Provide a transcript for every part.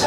It's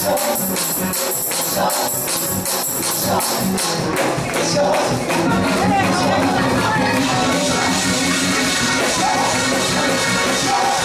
I received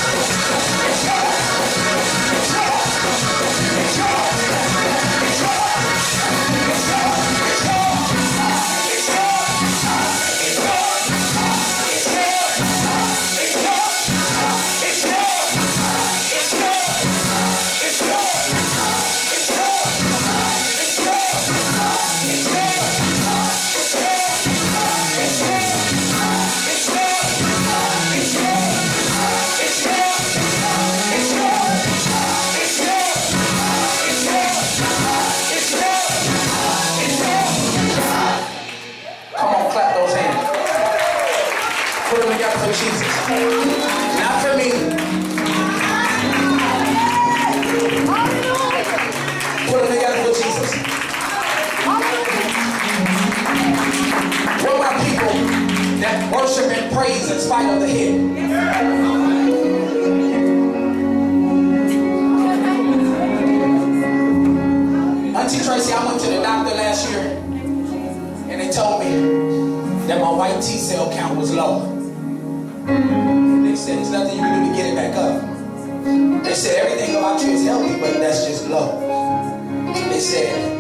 Auntie Tracy, I went to the doctor last year and they told me that my white T cell count was low. They said there's nothing you can do to get it back up. They said everything about you is healthy, but that's just low. They said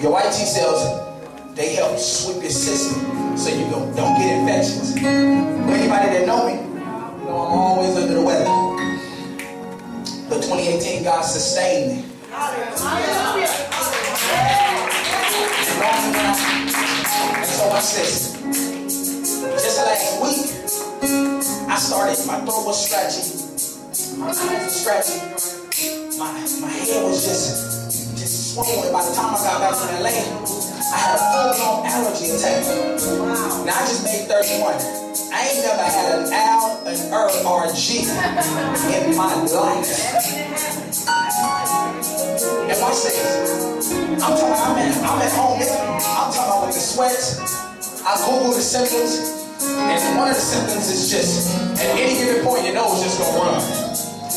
your white T cells they help sweep your system so you don't, don't get infections. For anybody that know me, you know I'm always under the weather. But 2018, God sustained me. And so watch this. Just last week, I started, my throat was scratchy. My eyes were scratchy. My, my head was just, just swollen. By the time I got back to LA, I had a full-blown allergy attack. Now I just made 31. I ain't never had an L, an R, or a G in my life. And watch this. I'm talking about, I'm at, I'm at home. I'm talking about with the sweats. I Google the symptoms. And one of the symptoms is just, at any given point, your nose just gonna run.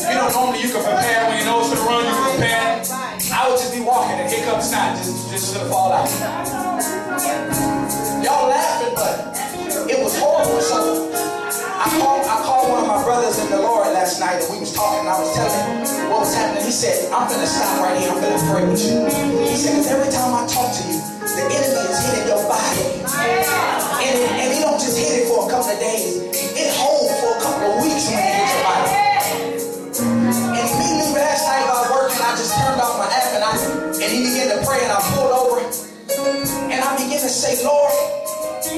You know, normally you can prepare when your nose gonna run, you prepare. I would just be walking and here comes snot, just, just gonna fall out. Y'all laughing, but it was horrible. So I called, I called one of my brothers in the Lord last night and we was talking and I was telling him what was happening. He said, I'm gonna stop right here, I'm gonna pray with you. He said, because every time I talk to you, the enemy is hitting your body. And, and he don't just hit it for a couple of days, it holds for a couple of weeks when it hits your body. And he began to pray and I pulled over and I began to say, Lord,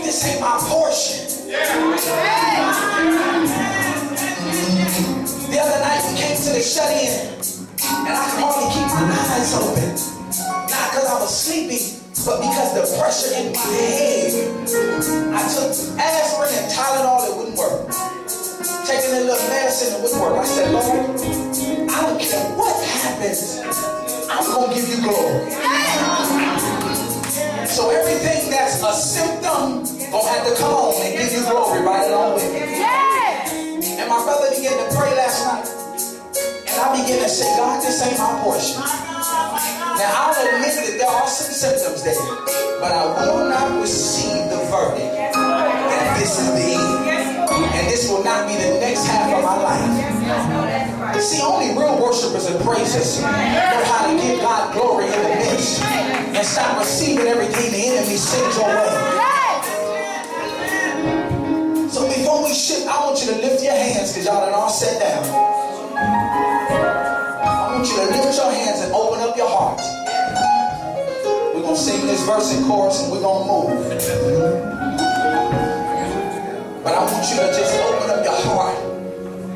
this ain't my portion. The other night we came to the shut in, and I could hardly keep my eyes open. Not because I was sleepy, but because the pressure in my head. I took aspirin and Tylenol, it wouldn't work. Taking a little medicine, it wouldn't work. I said, Lord, I don't care what happens, I'm going to give you glory. So everything that's a symptom gonna have to come on and give you glory right along with it. And my brother began to pray last night. And I began to say, God, this ain't my portion. Now I'll admit that there are some symptoms there, but I will not receive the verdict that this is the end. And this will not be the next half of my life. See, only real worshipers and praisers know how to give God glory in the midst and stop receiving everything the enemy sends your way. So before we shift, I want you to lift your hands because y'all done all sat down. I want you to lift your hands and open up your heart. We're going to sing this verse in chorus and we're going to move. Want you to just open up your heart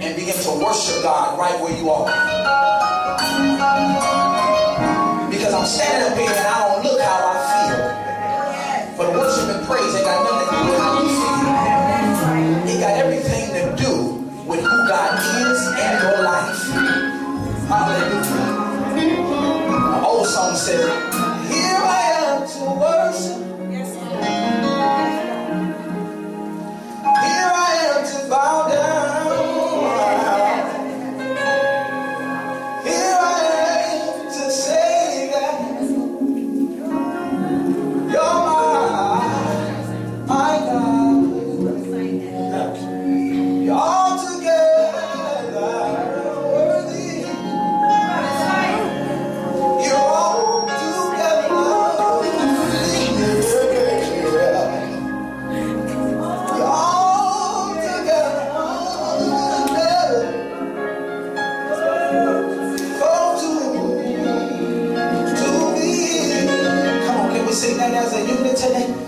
and begin to worship God right where you are. Because I'm standing up here and I that as a unit today?